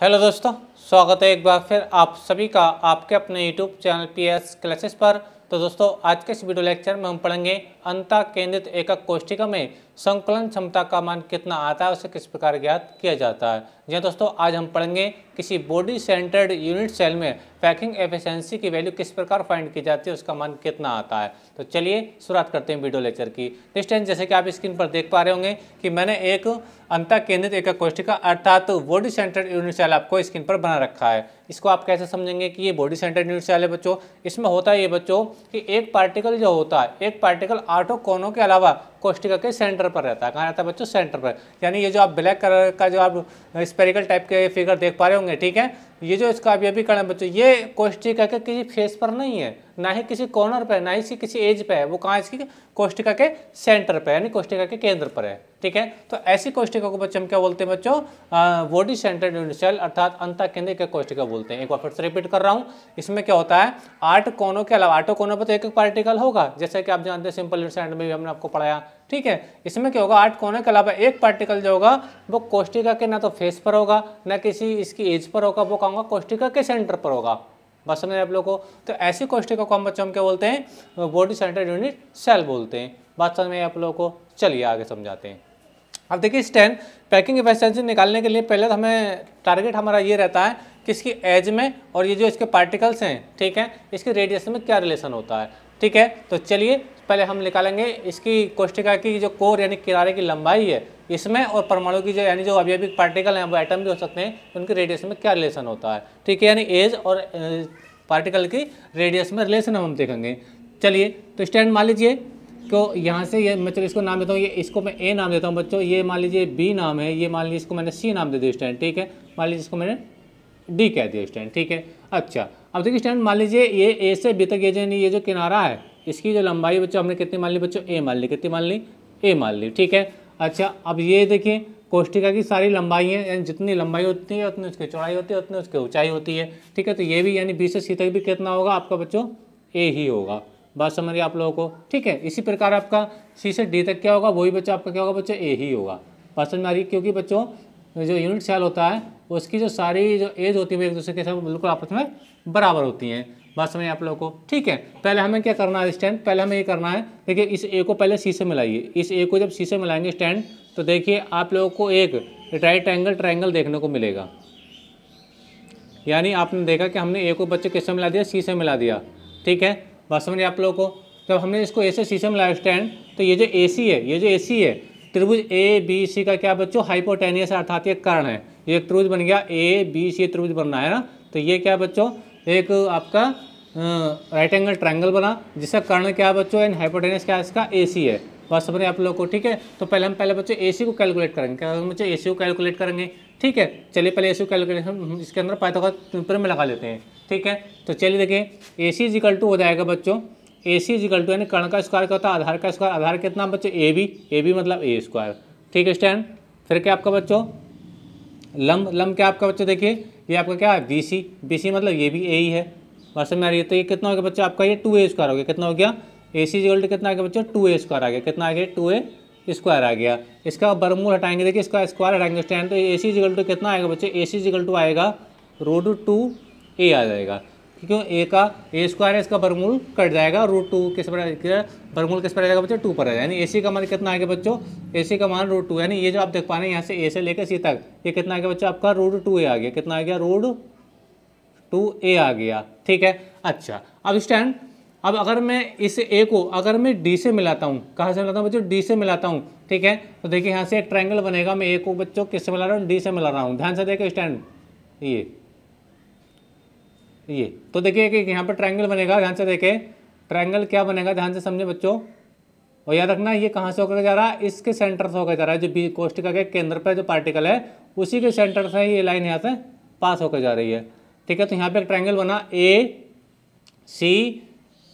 Hello दोस्तों, स्वागत है एक बार फिर आप सभी का आपके अपने YouTube channel P S classes पर। तो दोस्तों, आज के इस वीडियो लेक्चर में हम पढ़ेंगे अंता केंद्रित एकक कोष्टिका में संकलन क्षमता का मान कितना आता है, उसे किस प्रकार ज्ञात किया जाता है। जी दोस्तों, आज हम पढ़ेंगे किसी बॉडी सेंटर्ड यूनिट सेल में पैकिंग एफिशिएंसी की वैल्यू किस प्रकार फाइंड की जाती है, उसका मान कितना आता है। तो चलिए शुरुआत करते हैं वीडियो लेक्चर की। इस टाइम जैसे कि आप स्क्रीन पर देख पा रहे होंगे कि मैंने एक अंता केंद्रित एक कोष्टिका अर्थात तो बॉडी सेंटर्ड यूनिट सेल आपको स्क्रीन पर बना रखा है। इसको आप कैसे समझेंगे कि ये बॉडी सेंटर्ड यूनिट सेल है बच्चों? इसमें होता है ये बच्चों कि एक पार्टिकल जो होता है, एक पार्टिकल आठों कोनों के अलावा कोष्टिका के सेंटर पर रहता है, कहाँ रहता है बच्चों? सेंटर पर। यानी ये जो आप ब्लैक कलर का जो आप स्पेरिकल टाइप के फिगर देख पा रहे होंगे, ठीक है? ये जो इसका अभी अभी करण बच्चों, ये कोष्टिका के किसी फेस पर नहीं है। ना ही किसी कॉर्नर पर ना ही इसकी किसी एज पे है। वो कहाँ इसकी? कोष्टिका के सेंटर पर यानी कोष्टिका के केंद्र पर है। ठीक है? तो ऐसी कोष्टिका को बच्चों हम क्या बोलते हैं बच्चों? बॉडी सेंटर यूनिट अर्थात अंता केंद्र के कोष्टिका बोलते हैं। एक बार फिर से रिपीट कर रहा हूँ। इसमें क्या होता है? आठ कोनों के अलावा, आठों कोनों पर तो एक एक पार्टिकल होगा। जैसे कि आप जानते हैं सिंपल यूनिट में भी हमने आपको पढ़ाया। ठीक है? इसमें क्या होगा? आठ कोनों के अलावा एक पार्टिकल जो होगा, वो कोष्टिका के ना तो फेस पर होगा, ना किसी इसकी एज पर होगा, वो कहूँगा कोष्टिका के सेंटर पर होगा। बस समझ आप लोग को तो ऐसी कोष्टिका को हम बच्चों हम क्या बोलते हैं? बॉडी सेंटर यूनिट सेल बोलते हैं। बात समझ में आप लोगों को, चलिए आगे समझाते हैं। अब देखिए स्टैंड पैकिंग एफिशिएंसी निकालने के लिए पहले तो हमें टारगेट हमारा ये रहता है कि इसकी एज में और ये जो इसके पार्टिकल्स हैं, ठीक है, इसके रेडियस में क्या रिलेशन होता है, ठीक है? तो चलिए पहले हम निकालेंगे इसकी कोष्टिका की जो कोर यानी किनारे की लंबाई है, इसमें और परमाणु की जो यानी जो अभी पार्टिकल हैं, वो एटम भी हो सकते हैं, उनके रेडियस में क्या रिलेशन होता है? ठीक है, यानी एज और पार्टिकल की रेडियस में रिलेशन हम देखेंगे। चलिए तो स्टैंड मान लीजिए तो यहाँ से ये, मैं चलो इसको नाम देता हूँ, ये इसको मैं ए नाम देता हूँ बच्चों, ये मान लीजिए बी नाम है, ये मान लीजिए इसको मैंने सी नाम दे दिया स्टैंड ठीक है? मान लीजिए इसको मैंने डी कह दिया स्टैंड ठीक है? अच्छा अब देखिए स्टैंड मान लीजिए ये ए से बी तक ये जो ये जो किनारा है इसकी जो लंबाई बच्चों, हमने कितनी मान ली बच्चों? ए मान ली। कितनी मान ली? ए मान ली, ठीक है? अच्छा अब ये देखिए कोष्टिका की सारी लंबाई है, यानी जितनी लंबाई होती है, उतनी उसकी चौड़ाई होती है, उतनी उसकी ऊंचाई होती है, ठीक है? तो ये भी, यानी बी से सी तक भी कितना होगा? आपका बच्चों ए ही होगा। बात समझ रही आप लोगों को? ठीक है? इसी प्रकार आपका सी से डी तक क्या होगा? वही बच्चा आपका क्या होगा? बच्चों ए ही होगा। बात समझ आ रही क्योंकि बच्चों, जो यूनिट सेल होता है, उसकी जो सारी जो एज होती है एक दूसरे के साथ बिल्कुल आपस में बराबर होती हैं। बात समझ आप लोगों को। ठीक है, पहले हमें क्या करना है स्टैंड पहले हमें ये करना है, देखिए इस ए को पहले सी से मिलाइए। इस ए को जब सी से मिलाएँगे स्टैंड तो देखिए आप लोगों को एक राइट एंगल ट्राइंगल देखने को मिलेगा। यानी आपने देखा कि हमने ए को बच्चे किससे मिला दिया? सी से मिला दिया। ठीक है, बात समझिए आप लोगों को। जब हमने इसको ए से सी मिलाया स्टैंड तो ये जो ए सी है, ये जो ए सी है, त्रिभुज ए बी सी का क्या बच्चों? हाइपोटेनियस अर्थात एक कर्ण है। ये त्रिभुज बन गया ए बी सी त्रिभुज बनना है ना? तो ये क्या बच्चों? एक आपका राइट एंगल ट्रायंगल बना, जिसका कर्ण क्या बच्चों एंड हाइपोटेनियस क्या इसका ए सी है। बात समझ आप लोग को, ठीक है? तो पहले हम पहले बच्चों ए सी को कैलकुलेट करेंगे। क्या बच्चों ए सी को कैलकुलेट करेंगे? ठीक है? चलिए पहले ए सी को कैलकुलेशन इसके अंदर पेपर में लगा लेते हैं। ठीक है? तो चलिए देखिए ए सी इजिकल टू हो जाएगा बच्चों। ए सी इजिकल टू यानी कर्ण का स्क्वायर क्या होता है? आधार का स्क्वायर आधार कितना बच्चों? ए बी ए बी मतलब ए स्क्वायर ठीक है स्टैंड फिर क्या आपका बच्चों? लंब लंब क्या आपका बच्चों? देखिए, ये आपका क्या है? बी सी बी सी मतलब ये भी ए ही है। बस में आ रही है? तो ये कितना हो गया बच्चा? आपका ये टू ए स्क्वायर हो गया। कितना हो गया? ए सी जिगल कितना आ गया बच्चा? टू ए स्क्वायर आ गया। कितना आ गया? टू ए स्क्वायर आ गया। इसका बरमूल हटाएँगे। देखिए, इसका स्क्वायर हटाएँगे। स्टैंड तो ए सी टू कितना आएगा बच्चे? ए सी टू आएगा। रूट टू ए आ जाएगा। क्यों ए का ए स्क्वायर है, इसका बरमूल कट जाएगा। रूट टू किस पर बरमूल किस पर जाएगा बच्चे? टू पर आ जाएगा। यानी ए सी का मान कितना आ गया बच्चों? ए सी का मान रूट टू यानी ये जो आप देख पा रहे हैं, यहाँ से ए से लेकर सी तक, ये कितना आ गया बच्चा? आपका रूट टू ए आ गया। कितना आ गया? रूट टू ए आ गया। ठीक है? अच्छा अब स्टैंड, अब अगर मैं इस ए को, अगर मैं डी से मिलाता हूँ, कहाँ से मिलाता हूँ बच्चों? डी से मिलाता हूँ। ठीक है? तो देखिए यहाँ से एक ट्रायंगल बनेगा, मैं ए को बच्चों किससे मिला रहा हूँ? डी से मिला रहा हूँ। ध्यान से देखिए स्टैंड। ये ये तो देखिए कि यहाँ पर ट्रायंगल बनेगा, ध्यान से देखे। ट्रायंगल क्या बनेगा? ध्यान से समझे बच्चों। और याद रखना, ये कहाँ से होकर जा रहा है? इसके सेंटर से होकर जा रहा है, जो बी कोष्टिका के केंद्र पर जो पार्टिकल है, उसी के सेंटर से ये लाइन यहाँ से पास होकर जा रही है। ठीक है तो यहाँ पे एक ट्रायंगल बना ए सी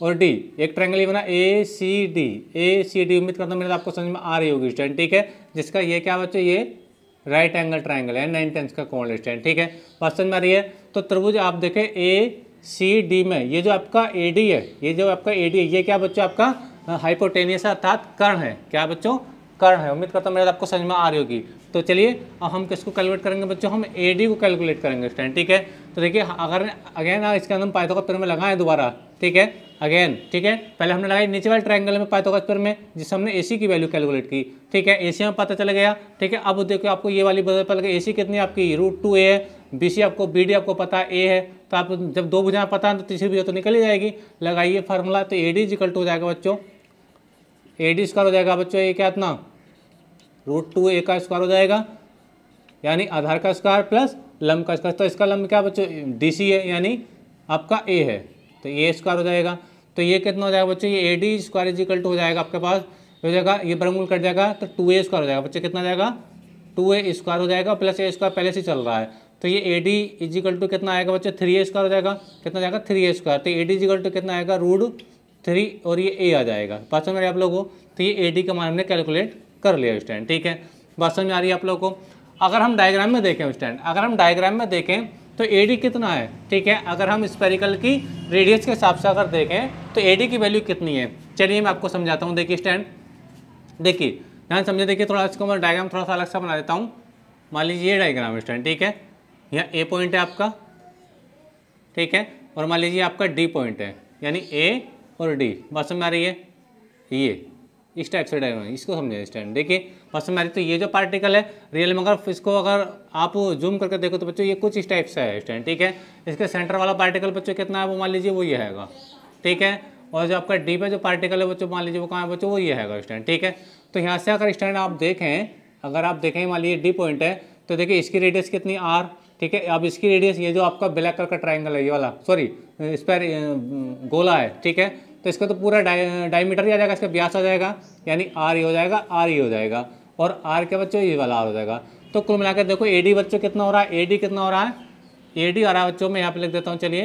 और डी एक ट्रायंगल ये बना ए C D A C D उम्मीद करता हूँ मेरे आपको समझ में आ रही होगी स्टैंड ठीक है? जिसका ये क्या बच्चे, ये राइट एंगल ट्राइंगल है नाइन टेंस का कौन स्टैंड ठीक है? बात समझ में आ रही है? तो त्रिभुज आप देखें ए सी डी में, ये जो आपका ए डी है, ये जो आपका ए डी है, ये क्या बच्चों, आपका हाइपोटेनियस अर्थात कर्ण है। क्या बच्चों? कर्ण है। उम्मीद करता हूँ मेरे आपको समझ में आ रही होगी। तो चलिए, अब हम किसको कैलकुलेट करेंगे बच्चों? हम ए डी को कैलकुलेट करेंगे स्टैंड ठीक है? तो देखिए, अगर अगेन इसके अंदर हम पाइथो का पिर में लगाएँ दोबारा, ठीक है? अगेन ठीक है? पहले हमने लगाई नीचे वाले ट्रायंगल में पाइथो का में, जिससे हमने ए सी की वैल्यू कैलकुलेट की, ठीक है? ए सी में पता चल गया, ठीक है? अब देखो आपको ये वाली पता लगे गई ए सी कितनी आपकी? रूट टू ए है बी सी आपको बी डी आपको पता ए है तो आप जब दो भुजाएँ पता है तो तीसरी भुजा तो निकल ही जाएगी। लगाइए फार्मूला तो ए डी इजिकल टू हो जाएगा बच्चों। ए डी स्क्वायर हो जाएगा बच्चों, ये क्या इतना? रूट टू ए का स्क्वायर हो जाएगा, यानी आधार का स्क्वायर प्लस लम का स्क्वायर। तो इसका लम क्या बच्चों, डी सी है यानी आपका ए है। तो ए स्क्वायर हो जाएगा। तो ये कितना हो जाएगा बच्चों, ये A D square is equal to हो जाएगा आपके पास, हो जाएगा, ये बरमूल कट जाएगा तो टू ए स्क्वायर हो जाएगा। बच्चे, कितना जाएगा? टू ए स्क्वायर हो जाएगा, प्लस ए स्क्वायर पहले से चल रहा है। तो ये ए डी इजिकल टू कितना आएगा बच्चे? थ्री ए स्क्वायर हो जाएगा। कितना जाएगा? Three A square. तो ए डी इजिकल टू कितना आएगा? रूट थ्री और ये ए आ जाएगा। बात समझ में आप लोगों को तो ये ए डी का मान हमने कैलकुलेट कर लिया स्टैंड ठीक है? बात समझ में आ रही है आप लोगों को। अगर हम डायग्राम में देखें उस स्टैंड अगर हम डायग्राम में देखें तो ए डी कितना है, ठीक है? अगर हम स्पेरिकल की रेडियस के हिसाब से अगर देखें तो ए डी की वैल्यू कितनी है? चलिए मैं आपको समझाता हूँ, देखिए स्टैंड देखिए, ध्यान समझे देखिए थोड़ा इसको मैं डायग्राम थोड़ा सा अलग सा बना देता हूँ। मान लीजिए ये डायग्राम स्टैंड ठीक है? यहाँ ए पॉइंट है आपका, ठीक है? और मान लीजिए आपका डी पॉइंट है, यानी ए और डी बात समझ आ रही है ये, इस टाइप से डायग्राम इसको समझे स्टैंड देखिए बात समझ आ रही तो ये जो पार्टिकल है रियल में अगर इसको अगर आप जूम करके देखो तो बच्चों, ये कुछ इस टाइप से है स्टैंड ठीक है? इसके सेंटर वाला पार्टिकल बच्चों, कितना है, वो मान लीजिए, वो ये हैगा, ठीक है? और जो आपका डी पे जो पार्टिकल है, बच्चों, मान लीजिए, वो कहाँ है, बच्चों, वो ये हैगा स्टैंड ठीक है? तो यहाँ से अगर स्टैंड आप देखें, अगर आप देखें, मान लीजिए डी पॉइंट है तो देखिए, इसकी रेडियस कितनी आर ठीक है? अब इसकी रेडियस ये जो आपका ब्लैक कलर का ट्राइंगल है, ये वाला सॉरी इस पर गोला है, ठीक है? तो इसका तो पूरा डाई डायमीटर ही आ जाएगा, इसका ब्यास आ जाएगा, यानी आर ही हो जाएगा, आर ही हो जाएगा, और आर के बच्चों, ये वाला आर हो जाएगा। तो कुल मिलाकर देखो, ए डी बच्चों कितना हो रहा है, ए डी कितना हो रहा है? ए डी आ रहा है बच्चों, मैं यहाँ पे लिख देता हूँ, चलिए,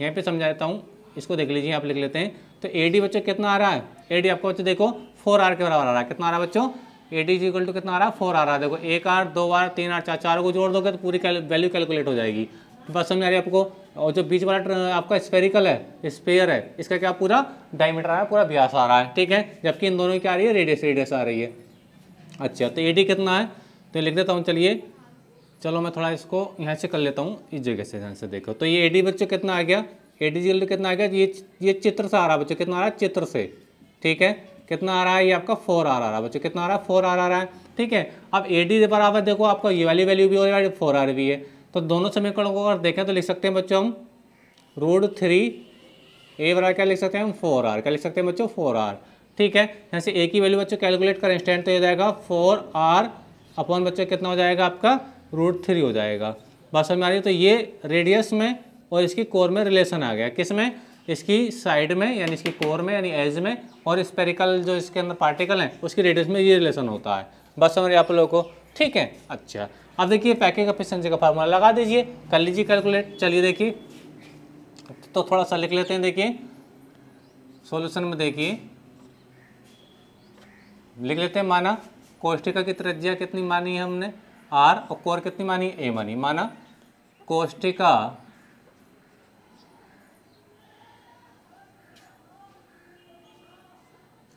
यहाँ पे समझा देता हूँ, इसको देख लीजिए, यहाँ पे लिख लेते हैं। तो ए डी बच्चों कितना आ रहा है? ए डी आपको बच्चों देखो, फोर आर के बराबर आ रहा है। कितना आ रहा है बच्चों? ए डी इक्वल टू कितना आ रहा है? फोर आ रहा है। देखो, एक आर, दो आर, तीन आर, चार चार को जोड़ दोगे तो पूरी वैल्यू कैलकुलेट हो जाएगी। बस समझ आ रही है आपको? और जो बीच वाला आपका स्पेरिकल है स्पेयर है, इसका क्या पूरा डायमीटर आ रहा है, पूरा व्यास आ रहा है, ठीक है? जबकि इन दोनों की आ रही है? रेडियस रेडियस आ रही है। अच्छा तो एडी कितना है? तो लिख देता हूँ, चलिए। चलो, मैं थोड़ा इसको यहाँ से कर लेता हूँ, इस जगह से ध्यान से देखो। तो ये ए डी बच्चों कितना आ गया? ए डी कितना आ गया? ये ये चित्र से आ रहा है बच्चों, कितना आ रहा है? चित्र से, ठीक है? कितना आ रहा है? ये आपका फोर आर आ रहा है बच्चों, कितना आ रहा है? फोर आर आ रहा है, ठीक है? अब ए डी बराबर देखो, आपका ये वाली वैल्यू भी हो रहा है फोर आर भी है। तो दोनों समीकरणों को अगर देखें तो लिख सकते हैं बच्चों हम रूट थ्री ए बराबर क्या लिख सकते हैं हम? फोर आर क्या लिख सकते हैं बच्चों? फोर आर ठीक है? यहाँ से ए की वैल्यू बच्चों कैलकुलेट करें स्टैंड तो ये जाएगा फोर आर अपॉन बच्चों कितना हो जाएगा आपका? रूट थ्री हो जाएगा। बात समझ में आ रही है? तो ये रेडियस में और इसकी कोर में रिलेशन आ गया। किसमें? इसकी साइड में, यानी इसकी कोर में, यानी एज में और स्पेरिकल जो इसके अंदर पार्टिकल हैं, उसकी रेडियस में ये रिलेशन होता है। बस समझ आप लोगों को? ठीक है? अच्छा। अब देखिए पैकिंग एफिशिएंसी का फार्मूला लगा दीजिए। कर लीजिए कैलकुलेट चलिए देखिए। तो थोड़ा सा लिख लेते हैं, देखिए। सॉल्यूशन में देखिए। लिख लेते हैं माना। कोष्टिका की त्रिज्या कितनी मानी है हमने? आर और कोर कितनी मानी ए मानी। माना कोष्टिका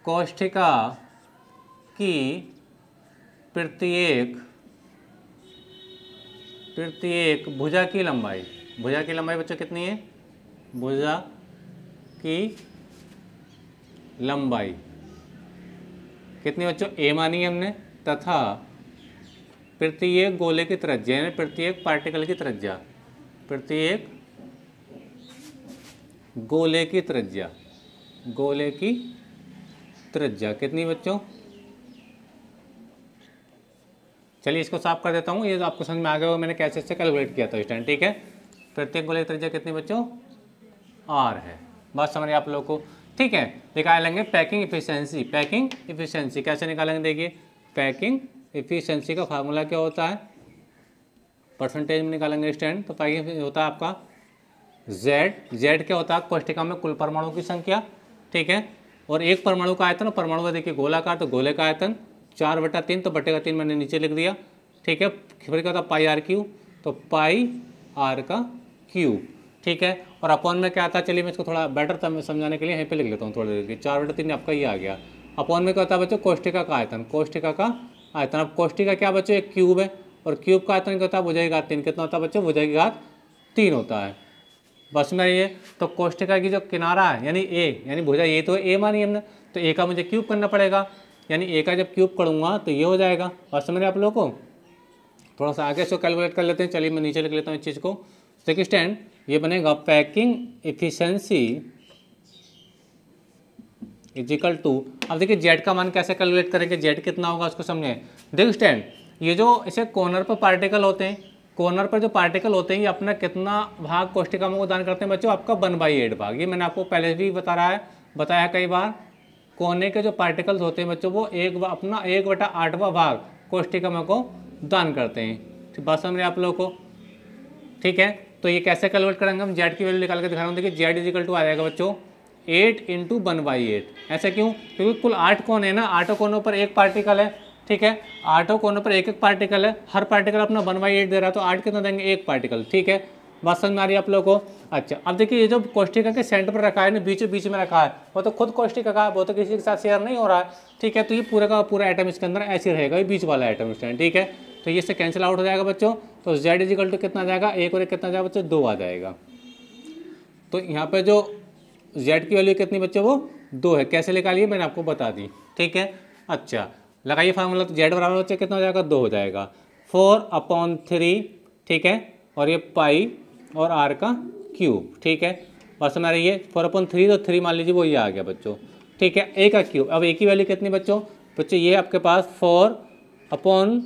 कोष्ठिका की प्रत्येक प्रत्येक भुजा की लंबाई, भुजा की लंबाई बच्चों कितनी है? भुजा की लंबाई। कितनी बच्चों? ए मानी हमने, तथा प्रत्येक गोले की त्रिज्या यानी प्रत्येक पार्टिकल की त्रिज्या प्रत्येक गोले की त्रिज्या गोले की त्रिज्या कितनी बच्चों? चलिए इसको साफ़ कर देता हूँ। ये आपको समझ में आ गया मैंने कैसे इससे कैलकुलेट किया था टाइम ठीक है? प्रत्येक गोले त्रिज्या कितनी बच्चों? आर है। बात समझ आप लोग को? ठीक है, निकाल लेंगे पैकिंग इफिशियंसी पैकिंग इफिशियंसी कैसे निकालेंगे देखिए? पैकिंग इफिशियंसी का फार्मूला क्या होता है? परसेंटेज में निकालेंगे स्टैंड तो पैकिंग होता है आपका जेड जेड क्या होता है? कोष्टिका में कुल परमाणु की संख्या, ठीक है? और एक परमाणु का आयतन और परमाणु का देखिए गोलाकार तो गोले का आयतन चार बटा तीन तो बटे का तीन मैंने नीचे लिख दिया। ठीक है? फिर क्या होता पाई आर क्यू तो पाई आर का क्यू। ठीक है? और अपॉन में क्या आता चलिए मैं इसको थोड़ा बेटर था समझाने के लिए यहीं पे लिख लेता हूँ थोड़ी देर के चार बटा तीन आपका ये आ गया। अपॉन में क्या होता है बच्चों? कोष्टिका का आयतन। कोष्टिका का आयतन। अब कोष्टिका क्या बच्चों? एक क्यूब है। और क्यूब का आयतन क्या होता है की घात तीन। कितना होता है बच्चों? की घात तीन होता है। बस में ये तो कोष्टिका की जो किनारा है, यानी ए यानी भुजा ये तो ए मानी हमने। तो ए का मुझे क्यूब करना पड़ेगा। यानी ए का जब क्यूब करूँगा तो ये हो जाएगा। बस समझ आप लोगों को? थोड़ा सा आगे से कैलकुलेट कर लेते हैं। चलिए मैं नीचे लिख लेता हूँ इस चीज़ को। सेकेंड स्टैंड ये बनेगा पैकिंग इफिशेंसी इजिकल टू अब देखिए जेड का मान कैसे कैलकुलेट करेंगे? जेड कितना होगा उसको समझें। देखो स्टैंड ये जो इसे कॉर्नर पर पार्टिकल होते हैं कॉर्नर पर जो पार्टिकल होते हैं, ये अपना कितना भाग कोष्टिकाओं को दान करते हैं बच्चों? आपका वन बाई एट भाग। ये मैंने आपको पहले भी बता रहा है, बताया कई बार। कोने के जो पार्टिकल्स होते हैं बच्चों, वो एक अपना एक बटा आठवां भाग कोष्टिकाओं को दान करते हैं। ठीक बात समझ आप लोगों को? ठीक है? तो ये कैसे कैलकुलेट करेंगे हम? जेड की वैल्यू निकाल के दिखा रहा हूँ। देखिए जेड इजिकल टू आ जाएगा बच्चों। Eight into one by eight ऐसा क्यों? क्योंकि कुल आठ कोने है ना, आठों कोनों पर एक पार्टिकल है। ठीक है? आठों कोनों पर एक एक पार्टिकल है। हर पार्टिकल अपना वन बाई एट दे रहा है तो आठ कितना देंगे? एक पार्टिकल ठीक है? बात समझ में आ रही है आप लोगों को। अच्छा अब देखिए ये जो कोष्टिका के सेंटर पर रखा है ना, बीचों बीच में रखा है, वो तो खुद कोष्टिका का है, वो तो किसी के साथ शेयर नहीं हो रहा है। ठीक है तो ये पूरा का पूरा आइटम इसके अंदर ऐसे रहेगा, ये बीच वाला आइटम स्टैंड ठीक है? तो ये से कैंसिल आउट हो जाएगा बच्चों तो जेड इजिकल टू कितना जाएगा? एक और एक कितना जाएगा बच्चों? दो आ जाएगा। तो यहाँ पे जो जेड की वैल्यू कितनी बच्चों, वो दो है। कैसे निकालिए? मैंने आपको बता दी, ठीक है? अच्छा लगाइए फार्मूला तो जेड बराबर बच्चे कितना हो जाएगा? दो हो जाएगा। फोर अपॉन थ्री ठीक है? और ये पाई और आर का क्यूब ठीक है? बस हमारे ये फोर अपॉन थ्री तो थ्री मान लीजिए वो ये आ गया बच्चों। ठीक है? ए का क्यूब अब ए की वैल्यू कितनी बच्चों? बच्चों, ये आपके पास फोर अपॉन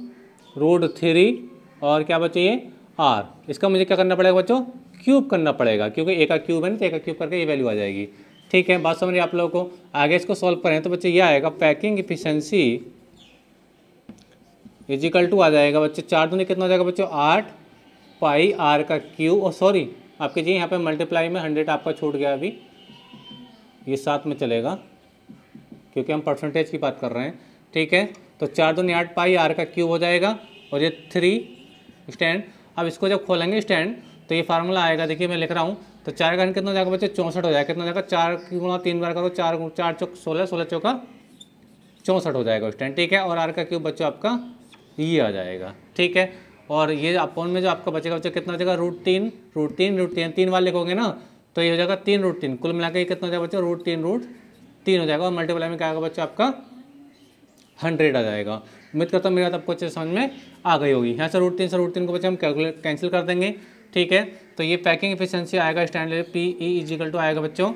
रूट थ्री और क्या बच्चों ये? आर इसका मुझे क्या करना पड़ेगा बच्चों? क्यूब करना पड़ेगा, क्योंकि ए का क्यूब है ना तो ए का क्यूब करके ये वैल्यू आ जाएगी। ठीक है? बात समझिए आप लोगों को। आगे इसको सॉल्व करें तो बच्चे ये आएगा packing efficiency is equal to आ जाएगा बच्चे, चार दूनी कितना हो जाएगा बच्चों? आठ। पाई आर का क्यू और सॉरी आपके जी, यहाँ पे मल्टीप्लाई में हंड्रेड आपका छूट गया अभी। ये साथ में चलेगा, क्योंकि हम परसेंटेज की बात कर रहे हैं। ठीक है तो चार दूनी आठ पाई आर का क्यूब हो जाएगा, और ये थ्री स्टैंड अब इसको जब खोलेंगे स्टैंड तो ये फार्मूला आएगा, देखिए मैं लिख रहा हूँ तो चार का कितना हो जाएगा बच्चे? चौंसठ हो जाएगा। कितना हो जाएगा? चार गुणा तीन बार करो, चार चार चौक सोलह सोलह चौका चौंसठ हो जाएगा स्टैंड ठीक है, और आर का क्यूब बच्चों आपका ये आ जाएगा। ठीक है और ये अपॉन में जो आपका बचेगा बच्चा कितना हो जाएगा रूट तीन रूट तीन रूट तीन तीन वाले लिखोगे ना तो ये हो जाएगा तीन रूट तीन। कुल मिला के कितना हो जाएगा बच्चा? रूट तीन रूट तीन हो जाएगा और मल्टीप्लाई में क्या आएगा बच्चा? आपका हंड्रेड आ जाएगा। उम्मीद करता हूँ मेरी बात आपको अच्छे समझ में आ गई होगी। यहाँ से रूट तीन से रूट तीन को बच्चे हम कैलकुलेट कैंसिल कर देंगे, ठीक है? तो ये पैकिंग एफिशिएंसी आएगा standard P E is equal to आएगा बच्चों।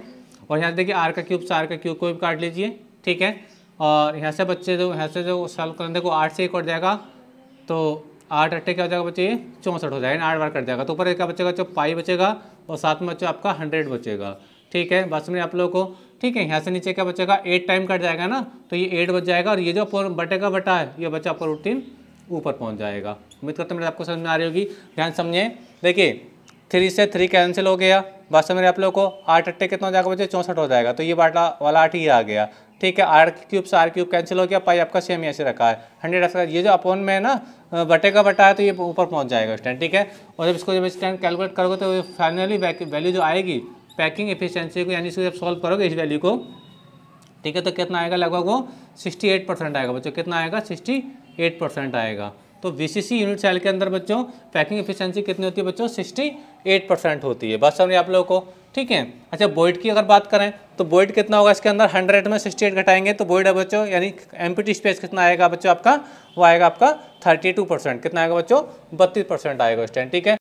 और यहाँ देखिए आर का क्यूब से आर का क्यूब को भी काट लीजिए, ठीक है? और यहाँ से बच्चे जो, यहाँ से जो सॉल्व करें देखो आठ से एक कट जाएगा तो आठ अट्ठे क्या हो जाएगा बच्चे? चौंसठ हो जाएगा, आठ बार कट जाएगा। तो ऊपर क्या बचेगा? जो पाई बचेगा, और साथ में बच्चों आपका हंड्रेड बचेगा। ठीक है? बस में आप लोगों को? ठीक है, यहाँ से नीचे क्या बचेगा? एट टाइम कट जाएगा ना? तो ये एट बच जाएगा, और ये जो बटे का बटा है, ये बच्चा आपका रूटीन ऊपर पहुँच जाएगा। उम्मीद करते मेरे आपको समझ में आ रही होगी। ध्यान समझे? देखिए थ्री से थ्री कैंसिल हो गया। बस समझ आप लोग को? आठ अट्ठे कितना हो जाएगा बच्चे? चौंसठ हो जाएगा। तो ये बाटा, वाला आठ ही आ गया। ठीक है, आर क्यूब से आर क्यूब कैंसिल हो गया, पाई आपका सेम ऐसे रखा है। हंड्रेड एफ़ ये जो अपोन में है ना बटे का बटा है तो ये ऊपर पहुँच जाएगा स्टैंड ठीक है? और जब इसको जब स्टैंड कैलकुलेट करोगे तो फाइनली वैल्यू जो आएगी पैकिंग एफिशिएंसी को, यानी इसको जब सॉल्व करोगे इस वैल्यू को, ठीक है तो कितना आएगा? लगभग वो 68 परसेंट आएगा, बच्चों, कितना आएगा? 68 परसेंट आएगा। तो वीसीसी यूनिट सेल के अंदर बच्चों पैकिंग एफिशिएंसी कितनी होती है बच्चों? 68 परसेंट होती है। बस समझिए आप लोगों को। ठीक है? अच्छा बोइड की अगर बात करें तो बोइड कितना होगा इसके अंदर? 100 में 68 घटाएँगे तो बोइड है बच्चों, यानी एम्पिटी स्पेस कितना आएगा बच्चों आपका? वो आएगा आपका 32 परसेंट कितना आएगा बच्चों? बत्तीस परसेंट आएगा टाइम ठीक है?